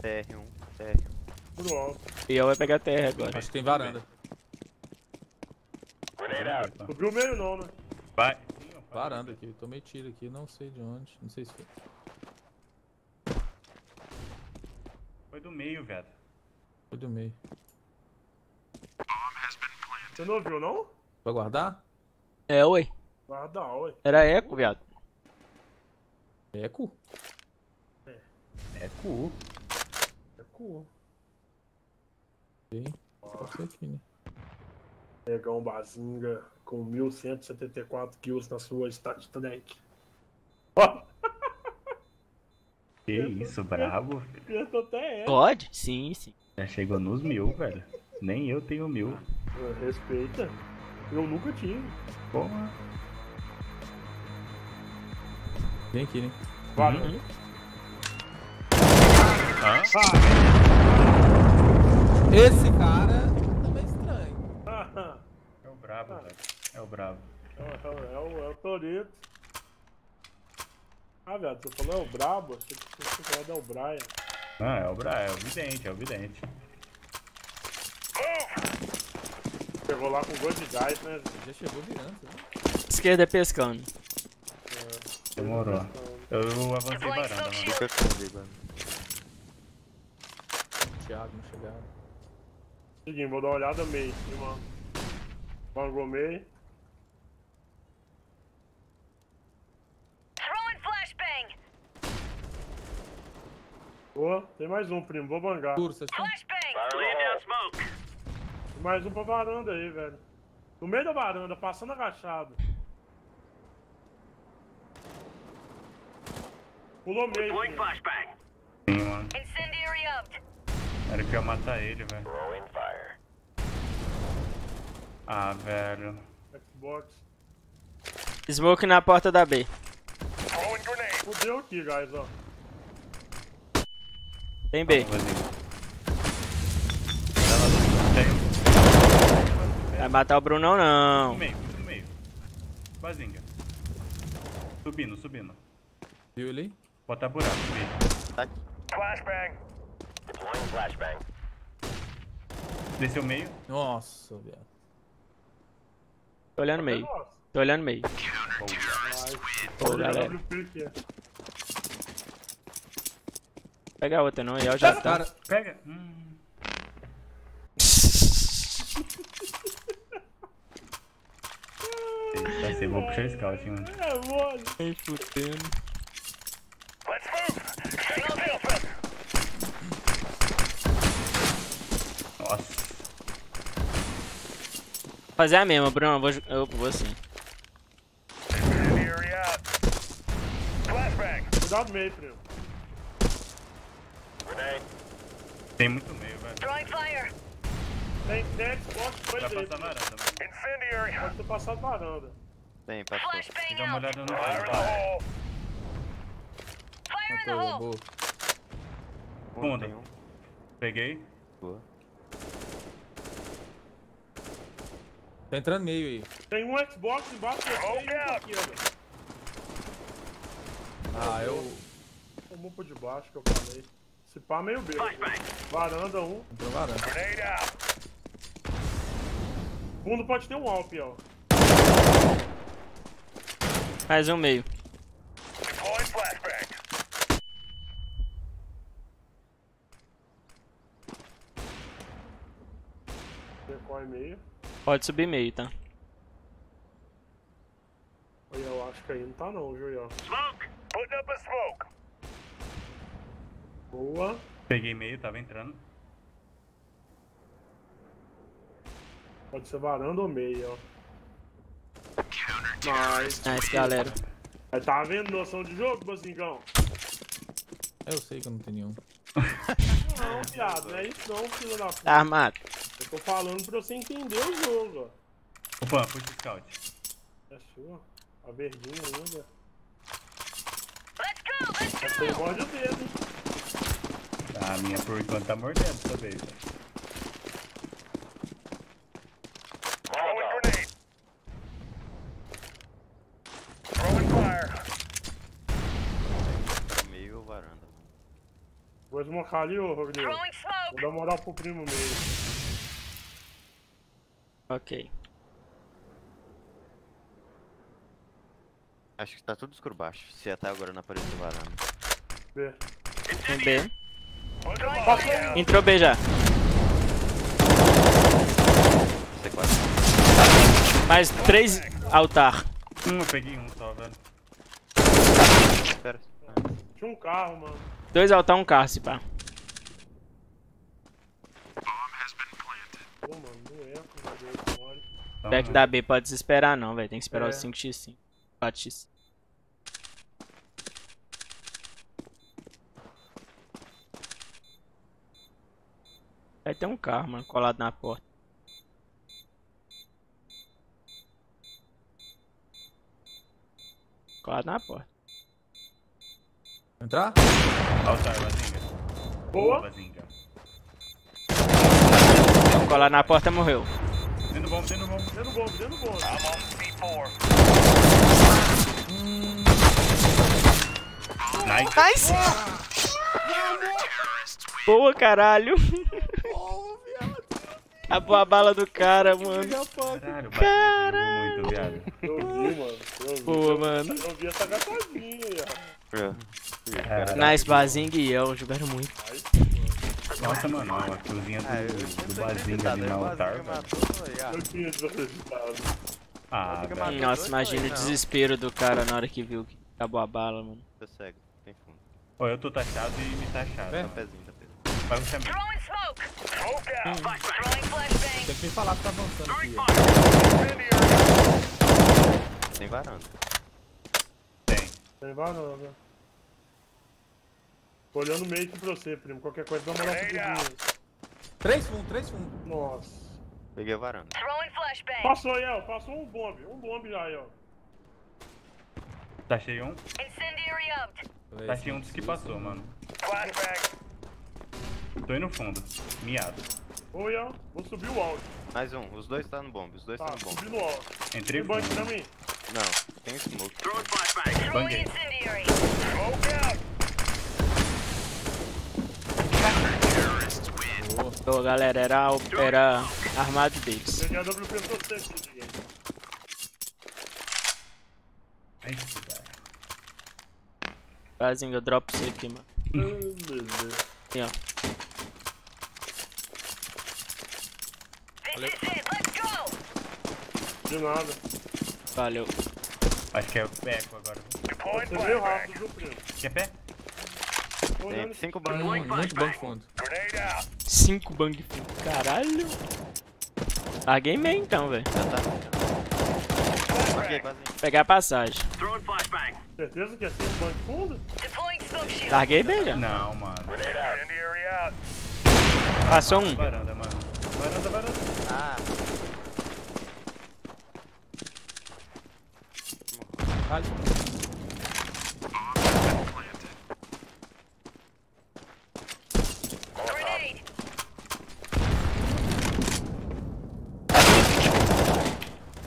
Speaker 2: TR1, TR1.
Speaker 5: Pro alto.
Speaker 1: E eu vai pegar terra agora.
Speaker 4: Acho que tem varanda.
Speaker 5: Subiu o meio não, né?
Speaker 3: Vai.
Speaker 4: Varanda aqui. Tomei tiro aqui, não sei de onde. Não sei se foi.
Speaker 3: Foi do meio, velho.
Speaker 4: Foi do meio.
Speaker 5: Você não ouviu, não?
Speaker 4: Vai guardar?
Speaker 1: É, ué.
Speaker 5: Vai dar, ué.
Speaker 1: Era eco, viado.
Speaker 4: Eco?
Speaker 3: É.
Speaker 4: Tem. Pode ser aqui, né?
Speaker 5: Pegar um Bazinga com 1174 kills na sua stat tank. Ó, (laughs)
Speaker 3: Que isso, brabo.
Speaker 1: Pode? Sim, sim.
Speaker 3: Já chegou nos mil, velho. Nem eu tenho mil.
Speaker 5: Respeita. Eu nunca tive.
Speaker 3: Porra.
Speaker 4: Vem aqui, né?
Speaker 5: Vai.
Speaker 1: Uhum.
Speaker 3: Hã?
Speaker 4: Esse cara tá meio estranho.
Speaker 5: Ah,
Speaker 3: É o brabo, velho. É o brabo.
Speaker 5: é, o- é o, é o Toreto. Ah, velho, você falou é o Brabo? Achei que você falou é o Brian.
Speaker 3: Ah, é o brabo. É o vidente, é o vidente.
Speaker 5: Pegou lá com gosto de gás, né?
Speaker 4: Já chegou virando, né?
Speaker 1: Esquerda é pescando.
Speaker 3: Demorou. Eu avancei
Speaker 6: smoke
Speaker 3: mano.
Speaker 6: shield.
Speaker 2: Nunca escondi, mano.
Speaker 4: Thiago não chegaram.
Speaker 5: Seguinte, vou dar uma olhada meio em cima. Vangou meio.
Speaker 6: Flashbang.
Speaker 5: Boa, tem mais um, primo. Vou bangar.
Speaker 4: Duro, vocês estão?
Speaker 6: Flashbang.
Speaker 5: Mais um pra varanda aí, velho. No meio da varanda, passando agachado. Pulou meio. primo.
Speaker 3: Sim, mano.
Speaker 6: Incendiary upped.
Speaker 3: Era que eu ia matar ele, velho. Ah, velho.
Speaker 5: Xbox.
Speaker 1: Smoke na porta da B.
Speaker 5: Fudeu aqui, guys, ó.
Speaker 1: Tem B. Vai matar o Brunão,
Speaker 3: No
Speaker 1: não.
Speaker 3: meio, no meio. Bazinga. Subindo, subindo.
Speaker 4: Viu ele?
Speaker 3: Bota buraco, subindo.
Speaker 2: Tá aqui.
Speaker 3: Desceu meio.
Speaker 4: Nossa, viado.
Speaker 1: Tô olhando meio. Tô olhando meio. Pô, galera. Pega a outra não, e ela já tá.
Speaker 3: Pega. Hum. (laughs) Eita, sei, vou puxar scout, mano.
Speaker 5: É, mole.
Speaker 1: Ai, fudendo.
Speaker 3: Nossa.
Speaker 1: Fazer a mesma, Bruno. Eu vou, eu vou sim.
Speaker 5: Cuidado meio, primo.
Speaker 3: Tem muito meio, velho.
Speaker 6: Throwing fire.
Speaker 5: Tem, tem Xbox, foi
Speaker 3: Vai passar varanda, mano.
Speaker 5: Pode ter passado varanda.
Speaker 2: Tem, passou.
Speaker 6: Flashbang
Speaker 3: Dá uma
Speaker 6: out.
Speaker 3: olhada no fundo.
Speaker 4: Matou, boa.
Speaker 2: Tem um.
Speaker 3: Peguei.
Speaker 2: Boa.
Speaker 4: Tá entrando meio aí.
Speaker 5: Tem um Xbox embaixo de e um pra esquerda.
Speaker 4: Ah, eu.
Speaker 5: Tomou por debaixo que eu falei. Se pá, meio B. Varanda, um.
Speaker 4: Entrou varanda.
Speaker 5: Fundo pode ter um Alp, ó.
Speaker 1: Mais um meio.
Speaker 5: C4 meio.
Speaker 1: Pode subir meio, tá?
Speaker 5: Aí eu acho que aí não tá não, viu?
Speaker 6: Smoke. Putting up a smoke.
Speaker 5: Boa.
Speaker 3: Peguei meio, tava entrando.
Speaker 5: Pode ser varanda ou meio, ó. Nice.
Speaker 1: Nice, galera.
Speaker 5: Aí tá vendo noção de jogo, Bozingão?
Speaker 4: Eu sei que eu não tenho nenhum.
Speaker 5: Não, viado, não é isso não, filho da puta.
Speaker 1: Tá armado.
Speaker 5: Eu tô falando pra você entender o jogo, ó.
Speaker 3: Opa, puxa o scout.
Speaker 5: É sua. A verdinha ainda.
Speaker 6: Let's go. Let's
Speaker 5: Mas você morde o dedo, hein?
Speaker 3: A minha por enquanto tá mordendo essa vez. velho.
Speaker 6: Throwing grenade. Throwing fire.
Speaker 2: Tá meio varanda.
Speaker 5: Vou desmocar ali, ô Rodrigo. Vou dar moral pro primo meio.
Speaker 1: Ok.
Speaker 2: Acho que tá tudo escuro baixo. Se até agora não apareceu varanda.
Speaker 1: Um B.
Speaker 5: Aí.
Speaker 1: Entrou B já.
Speaker 2: C4.
Speaker 1: Mais três altar.
Speaker 3: Hum, eu peguei um só, velho.
Speaker 2: Espera.
Speaker 5: Tinha um carro, mano.
Speaker 1: Dois altar, um carro, se pá.
Speaker 5: Pô, mano, não é, olha.
Speaker 3: Então,
Speaker 1: Back da B pode desesperar não, velho. Tem que esperar
Speaker 5: É.
Speaker 1: os 5x5. 4x. Vai ter um carro, mano, colado na porta. Colado na porta.
Speaker 4: Entrar?
Speaker 3: Altar, Bazinga.
Speaker 5: Boa.
Speaker 3: Bazinga.
Speaker 1: Um colado na porta morreu.
Speaker 3: Dentro do bombo, dentro do bombo.
Speaker 5: Dentro do bombo, dentro do bombo.
Speaker 6: I'm on C4.
Speaker 3: Nice.
Speaker 1: Nice! Boa, caralho! (laughs) Acabou a bala do cara, mano.
Speaker 3: Caralho, o Bazinga jogou muito, viado.
Speaker 5: Eu vi, mano. Eu vi.
Speaker 1: Boa, mano.
Speaker 5: Eu vi essa gatadinha aí, ó.
Speaker 2: É.
Speaker 1: Nice, Bazing e eu jogaram muito.
Speaker 3: Nossa, mano, a cozinha
Speaker 2: Ah, eu
Speaker 3: do, do Bazinga ali no altar, velho.
Speaker 5: Eu tinha desacreditado.
Speaker 3: Ah, velho.
Speaker 1: Nossa, imagina o desespero do cara na hora que viu que acabou a bala, mano.
Speaker 2: Tô cego. Tem fundo.
Speaker 3: Ô, eu tô taxado e me taxado.
Speaker 4: É?
Speaker 2: Tá pezinho, tá pezinho.
Speaker 3: Vai
Speaker 6: out. Throwing flashbang.
Speaker 4: Tem que me falar que tá avançando aqui. ó.
Speaker 2: Tem varanda.
Speaker 3: Tem.
Speaker 5: Tem varanda. Tô olhando meio aqui pra você, primo. Qualquer coisa dá uma olhada.
Speaker 4: Três fundos, três fundos.
Speaker 5: Nossa.
Speaker 2: Peguei a varanda.
Speaker 5: Passou, El. Passou um bombe. Um bombe já, El.
Speaker 3: Taxei um.
Speaker 6: Incendiary out.
Speaker 3: Taxei um dos que passou, mano.
Speaker 6: Flashbang.
Speaker 3: Tô indo no fundo. Miado.
Speaker 5: Ô, El. Vou subir o áudio.
Speaker 2: Mais um. Os dois tá no bomb. Os dois
Speaker 5: Tá,
Speaker 2: tá no bomb.
Speaker 5: subi no áudio.
Speaker 3: Entrei
Speaker 5: Tem banco pra mim?
Speaker 2: Não. Tem smoke.
Speaker 3: Banguei.
Speaker 6: out.
Speaker 1: Ô, galera, era, era armado deles.
Speaker 5: Peguei a WP pra você.
Speaker 1: Bazing, eu dropo você aqui, mano. Aqui, ó.
Speaker 6: Go.
Speaker 5: De nada.
Speaker 1: Valeu.
Speaker 3: Acho que é eco agora.
Speaker 5: Você primo?
Speaker 3: Quer pé?
Speaker 2: Tem cinco
Speaker 4: Hum,
Speaker 2: bancos.
Speaker 4: muito bom de fundo.
Speaker 6: Grenade out.
Speaker 1: 5 bang fundo. Caralho. Larguei meio então, velho.
Speaker 2: Já tá. Ok, quase.
Speaker 1: Pegar a passagem.
Speaker 5: Certeza que é cinco banco de fundo?
Speaker 1: Larguei bem já.
Speaker 3: Não, mano.
Speaker 1: Passou um.
Speaker 3: Varanda, mano. Varanda, varanda.
Speaker 2: Ah,
Speaker 6: Grenade.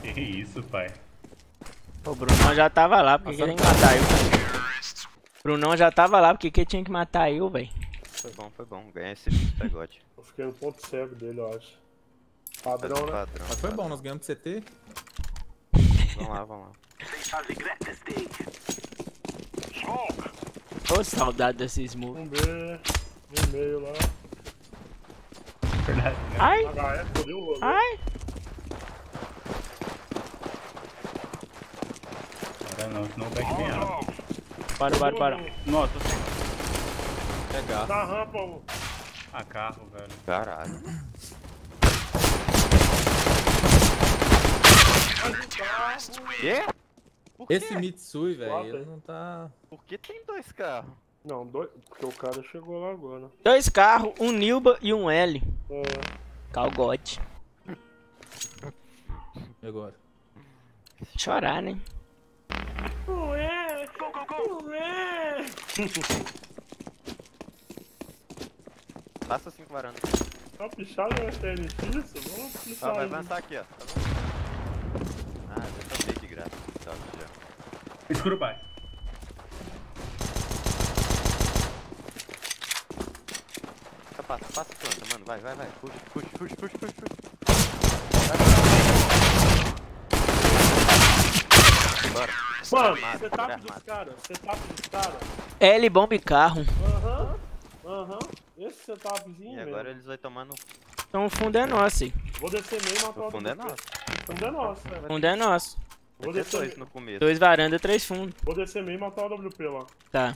Speaker 3: Que isso, pai.
Speaker 1: O Brunão já tava lá, porque que tem que matar eu? Brunão já tava lá, porque que tinha que matar eu, velho?
Speaker 2: foi bom, foi bom. Ganhei esse pegote.
Speaker 5: Eu fiquei no ponto cego dele, eu acho. Padrão,
Speaker 2: um
Speaker 5: né?
Speaker 2: padrão.
Speaker 4: mas foi bom, nós ganhamos CT.
Speaker 2: Vamos lá, vamos lá.
Speaker 1: Ô, saudade desse smoke.
Speaker 5: Um B, no meio lá.
Speaker 3: Verdade. Né?
Speaker 1: Ai! Ai!
Speaker 3: Para não, senão vai back vem.
Speaker 1: Para, para, para.
Speaker 3: Nossa, tô
Speaker 4: é garfo.
Speaker 5: Tá rampa, mano.
Speaker 3: Ah, carro, velho.
Speaker 2: Caralho. Quê? Por quê?
Speaker 4: Esse Mitsui, velho, ele não tá.
Speaker 2: Por que tem dois carros?
Speaker 5: Não, dois. Porque o cara chegou lá agora.
Speaker 1: Dois carros, um Nilba e um L.
Speaker 5: É,
Speaker 1: Calgote.
Speaker 4: E agora?
Speaker 1: Chorar, né?
Speaker 5: Ué, ué.
Speaker 2: Passa cinco varandas.
Speaker 5: Tá pichado na TNT isso? Vamos
Speaker 2: Ó,
Speaker 5: pichar
Speaker 2: vai
Speaker 5: aí.
Speaker 2: avançar aqui, ó. Tá vendo? Ah, deixa eu ver de graça. Tá, já.
Speaker 3: Escuro baixo.
Speaker 2: Passa, passa, passa planta, mano. Vai, vai, vai. Puxa, puxa, puxa, puxa, puxa. puxa. Vai, vai. Bora.
Speaker 5: Mano,
Speaker 2: Armado,
Speaker 5: setup
Speaker 2: armado.
Speaker 5: dos caras, setup dos caras.
Speaker 1: L, bomba e carro.
Speaker 5: Aham, aham. Esse setupzinho
Speaker 2: E
Speaker 5: mesmo.
Speaker 2: agora eles vão tomando.
Speaker 1: Então o fundo é nosso, hein?
Speaker 5: Vou descer meio e matar
Speaker 2: O
Speaker 5: o
Speaker 2: fundo é nosso.
Speaker 5: O fundo é nosso, né?
Speaker 1: O fundo é nosso.
Speaker 5: Vou descer,
Speaker 2: dois no começo.
Speaker 1: Dois varanda, três fundos.
Speaker 5: vou descer meio e matar o WP lá.
Speaker 1: Tá.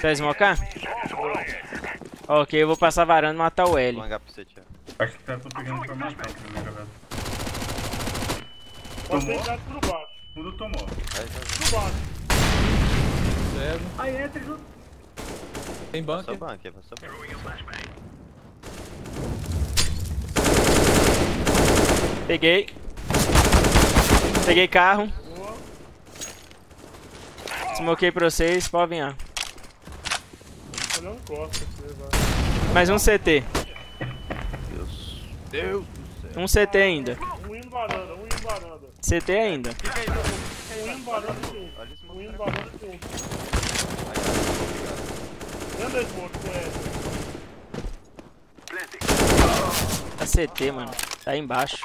Speaker 1: Vai smocar? Ok, eu vou passar varanda e matar o L.
Speaker 2: Vou pra você, Thiago.
Speaker 3: Acho que tá tô pegando informação primeira vez.
Speaker 5: Pode
Speaker 3: Tomou?
Speaker 5: entrar tudo baixo.
Speaker 3: Tudo tomou.
Speaker 2: Vai, vai.
Speaker 5: Tudo baixo.
Speaker 4: Cego.
Speaker 3: Aí entra junto.
Speaker 4: Tem
Speaker 2: Passou
Speaker 4: bunker.
Speaker 2: bunker, passou bunker.
Speaker 1: Peguei. Peguei carro. Smokei pra vocês, pode vir. ó. Mais um CT.
Speaker 2: Deus. Deus do céu.
Speaker 1: Um CT ainda.
Speaker 5: Um indo varanda, um indo varanda.
Speaker 1: CT ainda.
Speaker 5: Um indo varanda e um. Um indo varanda e um.
Speaker 1: Tá CT, mano. Tá aí embaixo.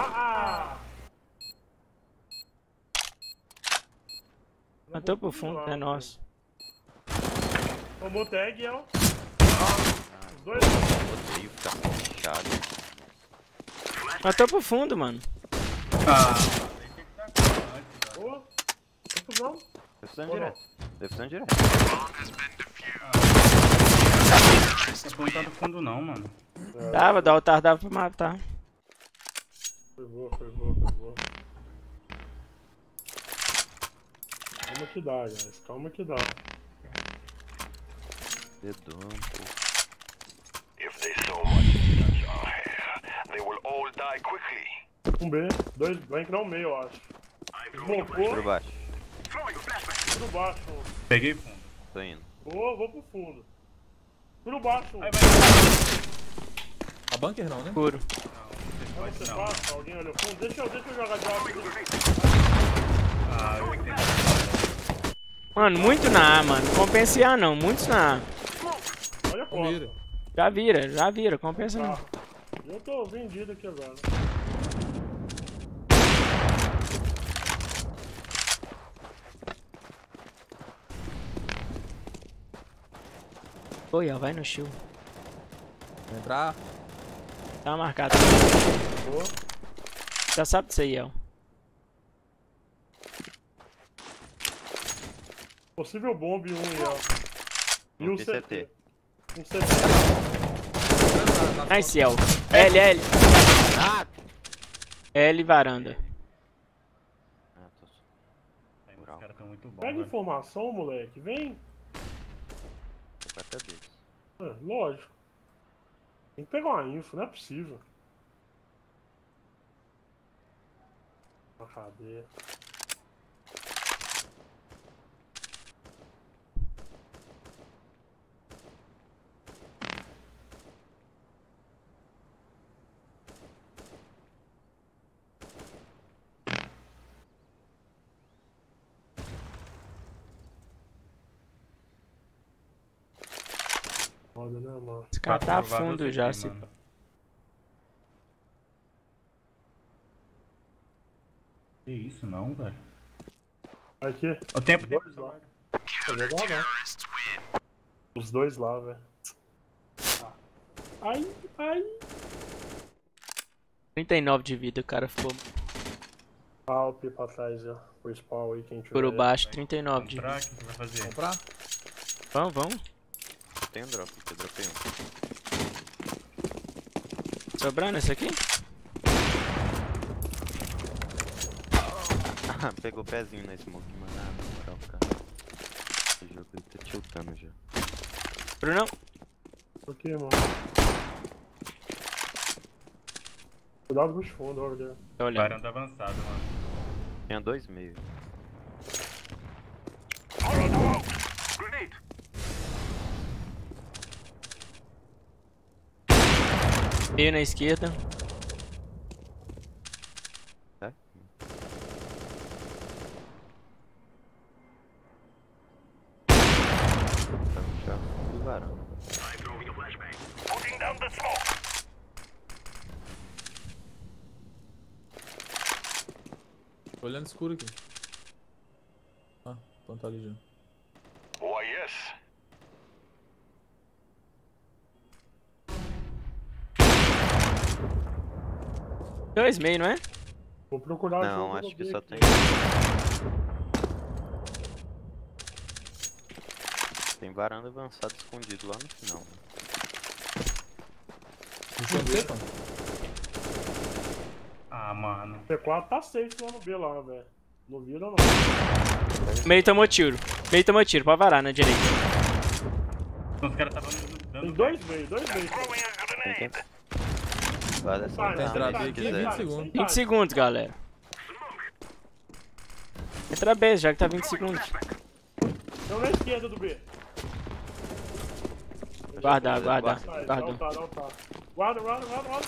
Speaker 5: Ah, ah!
Speaker 1: Matou pro fundo, é nosso.
Speaker 5: Tomou tag, é o. Os dois.
Speaker 2: Odeio ficar fechado.
Speaker 1: Matou pro fundo, mano.
Speaker 3: Ah,
Speaker 5: Boa. Confusão.
Speaker 2: Defusão direto. Defusão direto.
Speaker 3: essa ponta tá do fundo não, mano.
Speaker 1: Dava, do altar dava pra matar.
Speaker 5: Foi boa, foi boa, foi boa. Calma que dá, guys. Calma que dá.
Speaker 2: Dedão.
Speaker 6: If they so much touch our hair, they will all die quickly.
Speaker 5: Um B. Dois. Vai entrar um meio, eu acho. Smocou.
Speaker 2: Por baixo.
Speaker 5: Tudo baixo.
Speaker 3: Peguei fundo.
Speaker 2: Tô indo.
Speaker 5: Boa, vou pro fundo. Tudo baixo.
Speaker 3: Vai, vai.
Speaker 4: A bunker não, né?
Speaker 1: Escuro.
Speaker 5: Você passa, alguém olha o fundo. Deixa eu, deixa eu jogar de alto.
Speaker 3: Ah, eu
Speaker 1: Mano, muito na A, mano. Compensa em A não, muitos na A.
Speaker 5: Olha a
Speaker 4: Vira.
Speaker 5: costa.
Speaker 1: Já vira, já vira, compensa não.
Speaker 5: Tá. Eu tô vendido aqui agora.
Speaker 1: Oi, ó, vai no shield.
Speaker 4: Entrar.
Speaker 1: Tá marcado.
Speaker 5: Boa.
Speaker 1: Já sabe disso aí, ó.
Speaker 5: Possível bomb um e ó. E um CT. Um CT.
Speaker 1: Nice, L. L, L.
Speaker 2: Ah!
Speaker 1: L varanda.
Speaker 2: Ah, tô...
Speaker 3: Os caras tão muito bons,
Speaker 5: Pega
Speaker 3: velho.
Speaker 5: informação, moleque. Vem. É, lógico. Tem que pegar uma info, não é possível. Uma cadeia. Né, mano?
Speaker 1: Esse cara tá fundo já, se...
Speaker 3: mano. Que isso, não, velho.
Speaker 5: Aqui.
Speaker 3: O tempo
Speaker 5: Dois
Speaker 3: dele.
Speaker 5: lá. Tá legal, né? Os dois lá, velho. Ai, ai.
Speaker 1: 39 de vida, o cara ficou.
Speaker 5: Alp pra trás, ó. Pro spawn aí, quem tiver.
Speaker 1: Por baixo, 39 de
Speaker 3: Comprar, o que vai fazer?
Speaker 4: Comprar?
Speaker 1: Vamos, vamos.
Speaker 2: Tem um drop eu dropei um.
Speaker 1: Sobrando esse aqui?
Speaker 2: Pegou o pezinho na smoke, mano. Ah, na moral, cara. Esse jogo aí tá tiltando já.
Speaker 1: Brunão?
Speaker 5: Por quê, mano? Cuidado com os fundos, ó, velho.
Speaker 1: Tô olhando.
Speaker 3: Varanda avançado, mano.
Speaker 2: Tinha dois meio.
Speaker 1: Meio na esquerda.
Speaker 2: Tá? Tá no chão do varão.
Speaker 6: I'm throwing a flashbang. Putting down the smoke.
Speaker 4: Tô olhando escuro aqui. Ah, então tá ali já.
Speaker 6: Why, yes.
Speaker 1: Dois meio, não é?
Speaker 5: Vou procurar
Speaker 2: Não, acho que só
Speaker 5: aqui.
Speaker 2: tem. Tem varanda avançado escondido lá no final.
Speaker 4: Não sei, mano.
Speaker 3: Ah, mano.
Speaker 5: P4 tá safe lá no B lá, velho. Não vira não.
Speaker 1: Meio tomou tiro. Meio tomou tiro, pode varar na direita.
Speaker 3: Então, os caras estavam dando.
Speaker 5: Tem dois meio, dois meio.
Speaker 2: Vai dessa
Speaker 5: Tá,
Speaker 4: Tem entrada
Speaker 5: tá,
Speaker 4: aqui,
Speaker 5: tá,
Speaker 4: 20
Speaker 5: tá,
Speaker 4: segundos.
Speaker 5: tá,
Speaker 1: 20 segundos, galera. Entra B, já que tá 20 segundos.
Speaker 5: Então na esquerda do B.
Speaker 1: Guardar, guardar.
Speaker 5: Não
Speaker 1: Guardou.
Speaker 5: não tá. Guarda, guarda, guarda, guarda.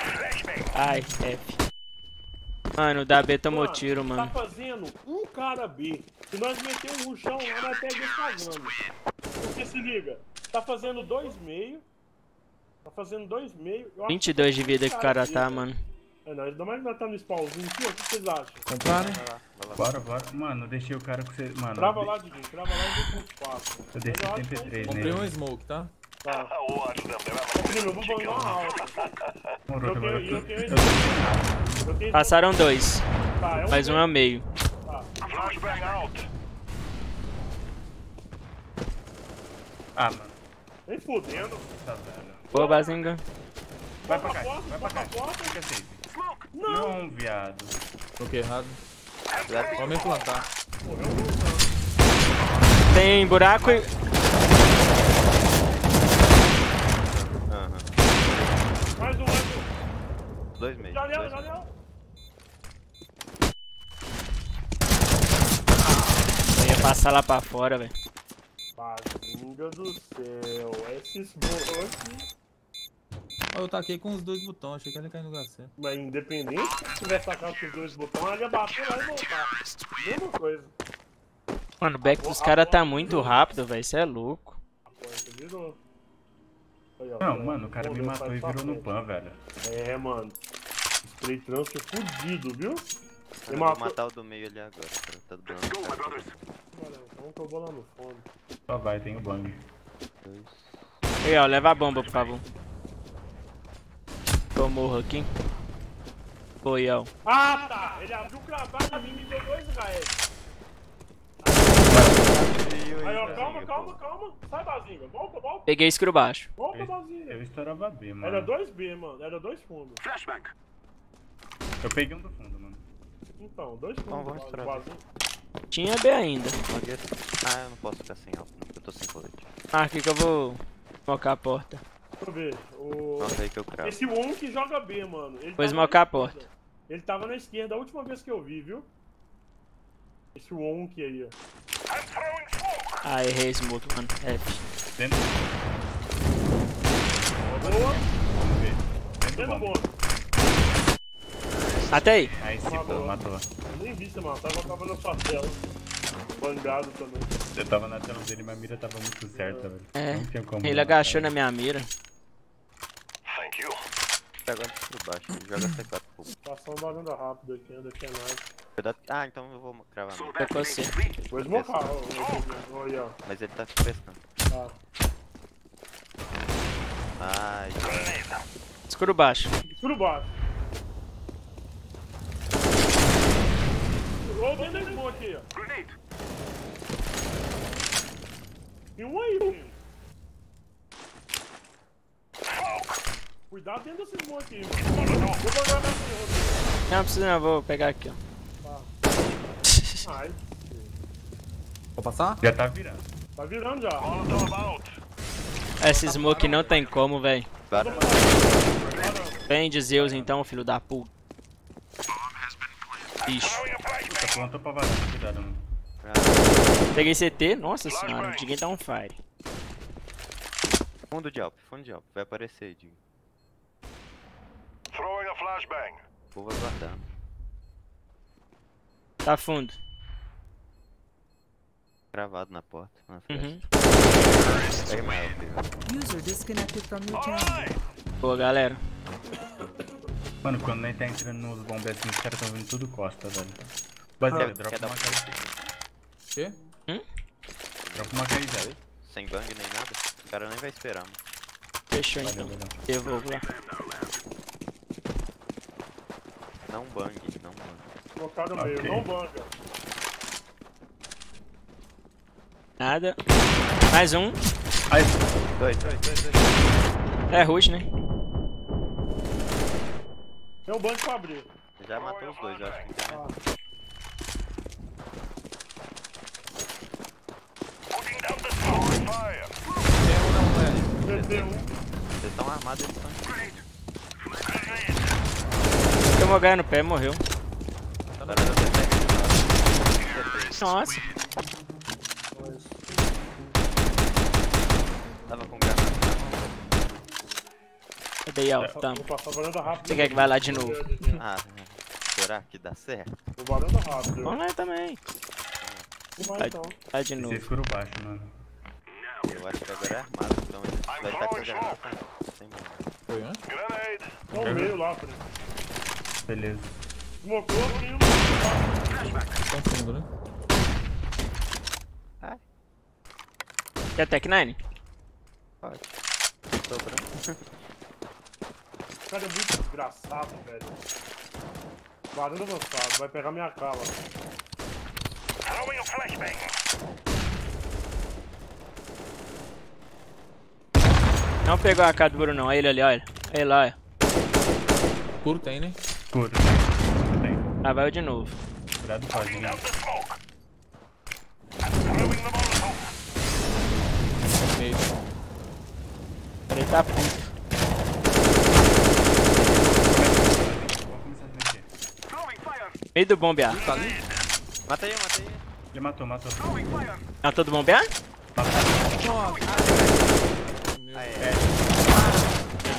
Speaker 1: Ai, F. Mano, o da B tomou tiro,
Speaker 5: Tá
Speaker 1: mano.
Speaker 5: fazendo um cara B. Se nós meter um ruchão lá, nós pega esse cagando. Porque se liga, tá fazendo dois meio. Tá fazendo dois meio. Eu acho
Speaker 1: 22 de vida que o cara tá,
Speaker 5: B,
Speaker 1: mano.
Speaker 5: É, não, ainda mais nós tá no spawnzinho aqui, ó. O que vocês acham?
Speaker 4: Comprar, né?
Speaker 2: Vai lá, vai lá.
Speaker 3: Bora, bora. Mano, eu deixei o cara com você. Mano,
Speaker 5: Trava lá, Didi. Trava lá e vem com os quatro.
Speaker 3: Eu dei
Speaker 5: Mas acho que
Speaker 3: 73
Speaker 5: vai-
Speaker 4: Comprei um smoke, tá?
Speaker 5: Tá. Vou
Speaker 6: having
Speaker 5: bangar uma tenho
Speaker 1: Passaram dois.
Speaker 5: Tá, é um
Speaker 1: Mais um
Speaker 5: meio.
Speaker 1: a meio.
Speaker 5: Tá.
Speaker 6: a flashbang out.
Speaker 3: Ah, mano.
Speaker 5: Nem fudendo.
Speaker 3: Tá velho.
Speaker 1: Boa, Bazinga.
Speaker 3: Vai pra cá, vai pra cá. Fica safe.
Speaker 6: Smoke.
Speaker 3: Não, viado.
Speaker 4: Toquei errado. Pode me plantar.
Speaker 1: Tem buraco e.
Speaker 2: Aham.
Speaker 5: Mais um, mais um.
Speaker 2: Dois meio.
Speaker 5: Janela,
Speaker 2: dois
Speaker 5: janela.
Speaker 1: Eu ia passar lá pra fora, velho.
Speaker 5: Bazinga do céu. Esses.
Speaker 4: Ó, eu taquei com os dois botões, achei que ele ia cair no lugar certo.
Speaker 5: Mas independente, se tiver sacado com os dois botões, ele ia bater lá e voltar. Mesma coisa.
Speaker 1: Mano, o back dos caras tá muito rápido, velho. Isso é louco.
Speaker 5: A porta virou. Aí, ó,
Speaker 3: Não, mano, o cara me matou e virou no pan, velho.
Speaker 5: É, mano. Spray transfer fudido, viu?
Speaker 2: Eu
Speaker 5: matou-
Speaker 2: vou matar o do meio ali agora, cara. Tá do
Speaker 6: Let's go, my brothers.
Speaker 5: Olha, então lá no fundo.
Speaker 3: Só vai, tem o bang.
Speaker 2: Dois.
Speaker 1: Aí, ó, leva a bomba, por favor. Eu morro aqui. Foi, ó.
Speaker 5: Ah, tá! Ele abriu o cravado em mim e me deu dois HS. Aí, ó, calma, calma, calma. Sai, Bazinga. Volta, volta.
Speaker 1: Peguei escuro baixo.
Speaker 5: Volta, Bazinga.
Speaker 3: eu estourava B, mano.
Speaker 5: Era dois B, mano. Era dois fundos.
Speaker 6: Flashbang.
Speaker 3: Eu peguei um do fundo, mano.
Speaker 5: Então, dois
Speaker 2: Então,
Speaker 5: fundos.
Speaker 2: vamos
Speaker 5: Ba-
Speaker 2: estourar.
Speaker 1: Tinha B ainda.
Speaker 2: Ah, eu não posso ficar sem alto, não, porque eu tô sem colete.
Speaker 1: Ah, aqui que eu vou colocar a porta.
Speaker 5: Deixa eu ver. O...
Speaker 2: Nossa, aí que eu cravo.
Speaker 5: Esse Won que joga B, mano. Ele
Speaker 1: Vou esmocar a porta.
Speaker 5: Ele tava na esquerda a última vez que eu vi, viu? Esse Wonk aí, ó.
Speaker 1: Ah, errei smoke, mano. F.
Speaker 3: Dentro,
Speaker 5: Boa.
Speaker 3: vamos ver. Dentro do.
Speaker 1: Até aí.
Speaker 3: Aí se pô, matou.
Speaker 5: Eu nem vi você matar, eu tava na sua tela. Bangado também.
Speaker 3: Eu tava na tela dele, mas a mira tava muito certa, velho.
Speaker 1: É.
Speaker 3: Não tinha como.
Speaker 1: Ele
Speaker 3: matar
Speaker 1: agachou na minha mira.
Speaker 6: Thank you.
Speaker 2: Agora por baixo, joga C4 pro
Speaker 5: Passando varanda rápido aqui, ainda tinha mais.
Speaker 2: Cuidado. Ah, então eu vou nele.
Speaker 1: Foi
Speaker 6: that
Speaker 1: com você.
Speaker 5: Vou esmocar, ó.
Speaker 2: Mas ele tá pescando.
Speaker 5: Tá.
Speaker 2: Ai.
Speaker 1: Escuro baixo.
Speaker 5: Escuro baixo. Ô, dentro da smoke aí, ó.
Speaker 6: Grenade.
Speaker 5: Tem um aí, menino. Cuidado dentro desse smoke aí, mano. Vou jogar na.
Speaker 1: Não, precisa não, vou pegar aqui, ó.
Speaker 5: Ai,
Speaker 4: Vou passar?
Speaker 3: Já tá virando.
Speaker 5: tá virando já.
Speaker 1: Essa smoke não tem como, velho.
Speaker 2: Claro.
Speaker 1: Vem de Zeus então, filho da puta. Bicho.
Speaker 6: Throwing a
Speaker 3: Tá
Speaker 6: flashbang.
Speaker 3: pronto pra vazar, cuidado, mano.
Speaker 1: Peguei CT, nossa senhora, ninguém tá on fire.
Speaker 2: Fundo de Alp, fundo de Alp. Vai aparecer aí, Digo.
Speaker 6: Throwing a flashbang.
Speaker 2: Povo aguardando.
Speaker 1: Tá fundo.
Speaker 2: Cravado na porta. Na frente.
Speaker 1: Uhum.
Speaker 2: Pega Alp. velho.
Speaker 7: User disconnected from your channel.
Speaker 1: Boa, galera.
Speaker 3: Mano, quando nós tá entrando nos bombeiros, assim, os caras tão vindo tudo costa, velho. Baseado,
Speaker 2: Quer,
Speaker 3: dropa uma
Speaker 2: um
Speaker 3: KZ.
Speaker 4: Quê?
Speaker 3: Dropa uma KZ.
Speaker 2: Sem bang nem nada? O cara nem vai esperar, mano.
Speaker 1: Fechou então. Devolvo lá.
Speaker 2: Não bang, não bang.
Speaker 5: Colocaram no meio, não banga.
Speaker 1: Nada. Mais um.
Speaker 3: Ai,
Speaker 2: Dois, dois, dois, dois.
Speaker 1: É rush, né?
Speaker 5: Tem um banco pra abrir.
Speaker 2: Já matou os dois, eu acho que tem
Speaker 4: um.
Speaker 5: CT1.
Speaker 2: Vocês estão armados, eles estão.
Speaker 1: Tomou ganho no pé, morreu.
Speaker 2: TT.
Speaker 1: Nossa.
Speaker 2: Tava com granada na mão.
Speaker 1: Tá.
Speaker 5: Vou passar varanda rápido.
Speaker 1: Você quer que vá lá de novo?
Speaker 2: Ah, será que dá certo?
Speaker 5: Vou varanda rápido.
Speaker 1: Vamos lá também.
Speaker 5: Vai
Speaker 1: Vai,
Speaker 5: então.
Speaker 1: vai de novo.
Speaker 3: esse escuro baixo, mano.
Speaker 2: Eu acho que agora é armado, então ele vai estar com a granada sem bang.
Speaker 4: Foi onde?
Speaker 6: Grenade.
Speaker 5: Tá no meio lá, Fred.
Speaker 3: Beleza.
Speaker 5: Smocou, primo.
Speaker 4: Tão fundo, né?
Speaker 1: Quer Tech 9?
Speaker 2: Pode. Sobrando.
Speaker 5: O cara é muito desgraçado, velho. Varanda avançado, vai pegar minha cala.
Speaker 6: Throwing a flashbang.
Speaker 1: Não pegou a cara do Bruno, não. Ele ali, olha. Ele lá, olha.
Speaker 4: Escuro tem, né?
Speaker 3: Escuro. Tem.
Speaker 1: Lá vai eu de novo.
Speaker 3: Cuidado com a
Speaker 6: Putting
Speaker 3: linha.
Speaker 6: down the smoke. Throwing the molotov.
Speaker 4: Meio.
Speaker 1: Ele tá puto.
Speaker 3: Vamos começar a mexer.
Speaker 6: Throwing fire.
Speaker 1: Meio do bombear.
Speaker 4: Tá ali?
Speaker 2: Matei, matei.
Speaker 3: Ele matou, matou.
Speaker 6: Throwing fire.
Speaker 1: Não, todo bombear?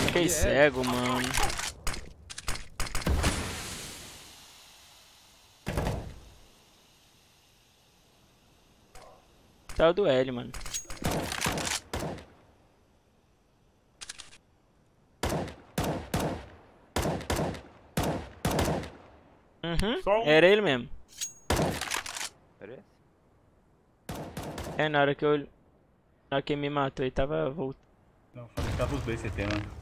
Speaker 1: Fiquei cego, mano. Tá o do L, mano. Uhum,
Speaker 5: Só um.
Speaker 1: era ele mesmo.
Speaker 2: Era esse?
Speaker 1: É, na hora que eu. Na hora que ele me matou, ele tava voltando.
Speaker 3: Não, falei que tava os dois CT, mano.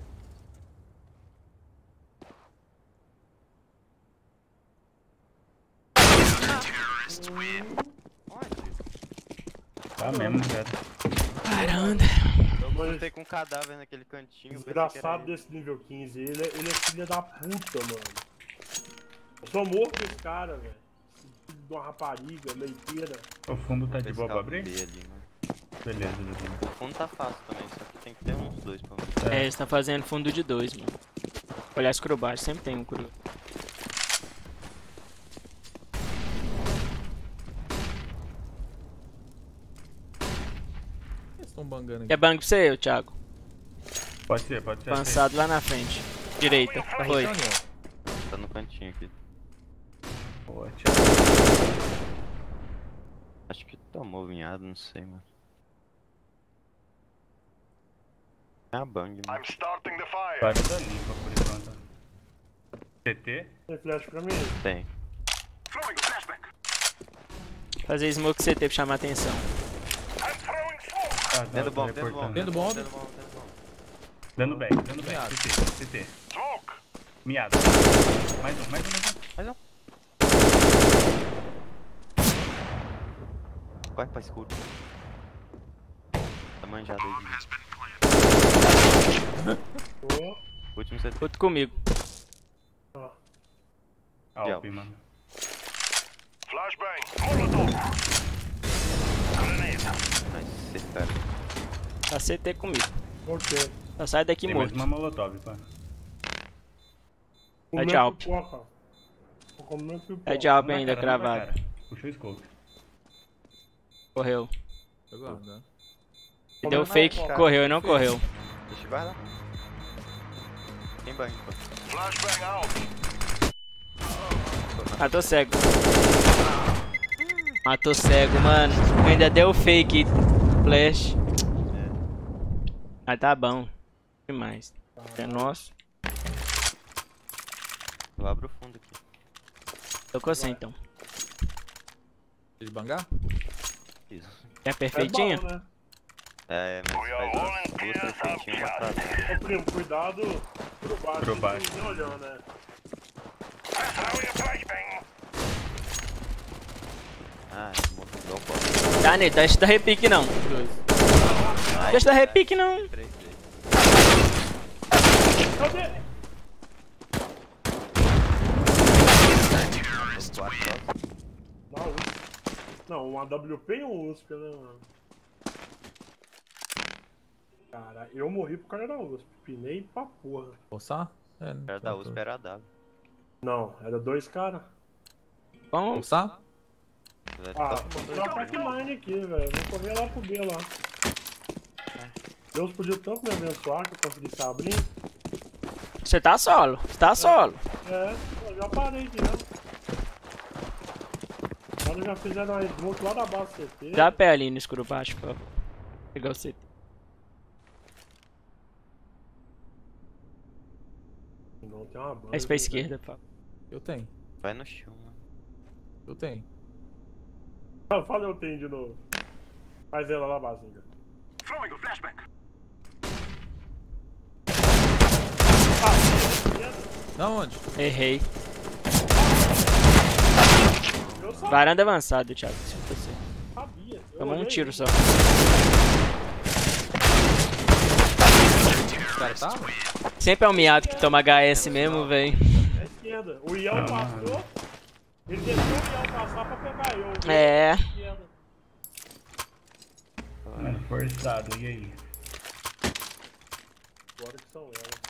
Speaker 3: Tá mesmo, cara.
Speaker 1: Caramba.
Speaker 2: Eu voltei com um cadáver naquele cantinho.
Speaker 5: Desgraçado desse nível 15. Ele é, ele é filha da puta, mano. Sou morto desse cara, velho. De uma rapariga, leiteira.
Speaker 3: O fundo tá de
Speaker 2: Esse
Speaker 3: boa pra abrir?
Speaker 2: Ali, mano.
Speaker 3: Beleza, beleza.
Speaker 2: O fundo tá fácil também, só que tem que ter uns dois pra mim.
Speaker 1: É, eles tá fazendo fundo de dois, mano. Olhar escuro baixo, sempre tem um cru.
Speaker 4: Eles estão bangando aqui.
Speaker 1: Quer bang pra você, Thiago?
Speaker 3: Pode ser, pode ser.
Speaker 1: Avançado lá na frente. Direita. Foi.
Speaker 4: Tá ali, ó.
Speaker 2: Tá no cantinho aqui.
Speaker 3: Ótimo.
Speaker 2: Acho que tomou vinhado, não sei, mano. É a bang, mano.
Speaker 6: I'm starting the fire.
Speaker 3: Varanda limpa por enquanto. CT?
Speaker 5: Tem flash pra mim?
Speaker 2: Tem.
Speaker 1: Fazer smoke CT pra chamar atenção.
Speaker 6: I'm throwing smoke.
Speaker 3: Ah,
Speaker 2: Dentro do
Speaker 3: tô
Speaker 2: bom, dentro
Speaker 4: bomb.
Speaker 2: Dentro do bom, dentro do bom.
Speaker 3: Dando back, dando back. CT, CT.
Speaker 6: Smoke.
Speaker 3: Miado. Mais um, mais um, mais um.
Speaker 2: Mais um. Vai pra escuro. Tá manjado aí.
Speaker 5: Tô. (laughs)
Speaker 2: Último CT.
Speaker 1: Outro comigo.
Speaker 3: Alp, mano.
Speaker 6: Flashbang. Molotov. Grenade.
Speaker 2: Nice, cara.
Speaker 1: Tá CT comigo.
Speaker 5: Ok.
Speaker 1: Só sai daqui
Speaker 3: Tem mais
Speaker 1: morto.
Speaker 3: uma molotov, pá.
Speaker 1: É de Alp. É de Alp ainda, cravado.
Speaker 3: Puxa o scope.
Speaker 1: Correu.
Speaker 4: Né?
Speaker 1: E deu fake,
Speaker 2: cara.
Speaker 1: correu e não correu.
Speaker 2: Deixa eu guardar. Tem banho.
Speaker 6: Flashbang out.
Speaker 1: Matou cego. Matou cego, mano. Ainda deu fake. Flash. Ah, tá bom. Demais. É nosso.
Speaker 2: Eu abro o fundo aqui.
Speaker 1: Tocou sem então.
Speaker 4: De bangar?
Speaker 2: Isso.
Speaker 1: É
Speaker 5: É
Speaker 1: perfeitinho?
Speaker 5: bom, né?
Speaker 2: É, mas
Speaker 6: We are
Speaker 2: faz duas, uma atrás.
Speaker 5: Ô, primo, cuidado pro baixo.
Speaker 3: Pro baixo.
Speaker 5: Olhando, né?
Speaker 2: Ah.
Speaker 1: Tá, Ney, deixa dar repique não.
Speaker 4: Dois.
Speaker 1: Deixa dar repique não.
Speaker 2: Três, três.
Speaker 5: Cadê?
Speaker 2: Os quatro só.
Speaker 5: Na USP. Não, um AWP e um USP, né, mano? Cara, eu morri por causa da USP. Pinei pra porra.
Speaker 4: Forçar? É?
Speaker 2: Era da USP, era W.
Speaker 5: Não, era dois caras.
Speaker 1: Vamos.
Speaker 4: Forçar?
Speaker 5: Ah,
Speaker 2: tá-
Speaker 5: vou dar packmine aqui, velho. Vou correr lá pro B lá. Deus podia tanto me abençoar que eu conseguisse abrir.
Speaker 1: Você tá solo. Você tá solo.
Speaker 5: É, eu já parei aqui, né? Já fizeram uma smoke lá da base CT.
Speaker 1: Dá pé ali no escuro baixo, favor. Pegar o CT.
Speaker 5: Não, tem uma banda.
Speaker 1: Mais pra
Speaker 5: aqui,
Speaker 1: esquerda, favor.
Speaker 4: Eu tenho.
Speaker 2: Vai no chão, mano.
Speaker 4: Eu tenho.
Speaker 5: velho. Fala eu tenho de novo. Faz ela lá, Bazinga.
Speaker 6: Throwing a flashbang.
Speaker 4: Não, onde?
Speaker 1: Errei. Varanda avançada, Thiago. Se você.
Speaker 5: sabia.
Speaker 1: Tomou um tiro só.
Speaker 4: Tá?
Speaker 1: Sempre é o miado que toma HS mesmo, velho.
Speaker 5: À esquerda. O
Speaker 3: Ah,
Speaker 5: passou. Ele deixou o Iel passar pra pegar eu.
Speaker 1: É.
Speaker 3: Mano, forçado, e aí?
Speaker 5: Agora que são elas.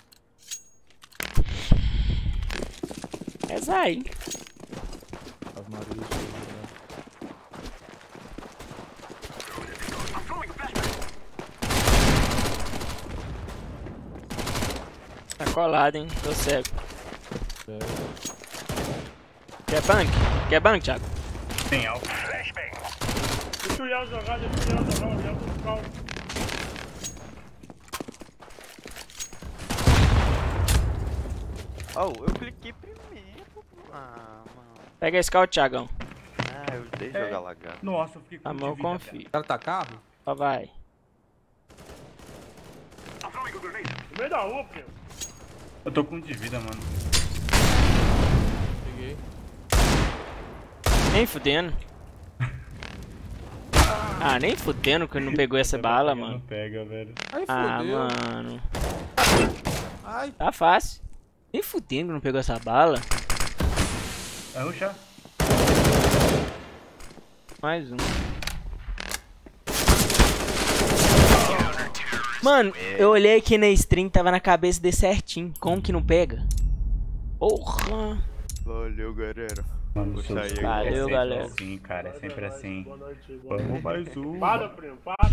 Speaker 1: É Zai.
Speaker 4: Né?
Speaker 1: Tá colado, hein? Tô cego.
Speaker 4: É.
Speaker 1: Quer bank? Quer bank, Thiago?
Speaker 3: Tem.
Speaker 6: Flashbang.
Speaker 5: Deixa o Iel jogar, deixa o jogar. O calma.
Speaker 2: Oh, eu cliquei primeiro. Ah, mano.
Speaker 1: Pega esse carro, Thiagão.
Speaker 2: Ah, eu deixei jogar lagado.
Speaker 3: Nossa, eu fiquei com
Speaker 1: A mão confia.
Speaker 4: O cara tá carro?
Speaker 1: Só vai.
Speaker 6: A.
Speaker 5: No meio da rua.
Speaker 3: Eu tô com um de vida, mano.
Speaker 4: Peguei.
Speaker 1: Nem fudendo. (laughs) Ah, nem fudendo que não pegou essa bala,
Speaker 3: Não
Speaker 1: mano.
Speaker 3: pega, velho.
Speaker 4: Ai,
Speaker 1: Ah, mano.
Speaker 4: Ai.
Speaker 1: Tá fácil. Nem fudendo que não pegou essa bala.
Speaker 3: Vai ruxar.
Speaker 1: Mais um. Mano, eu olhei aqui na stream, tava na cabeça de certinho. Como que não pega? Porra.
Speaker 2: Valeu, galera.
Speaker 3: Mano, jogo
Speaker 1: Valeu,
Speaker 3: é sempre
Speaker 1: galera.
Speaker 3: assim, cara, é sempre assim. Vamos mais um.
Speaker 5: Para, primo, para.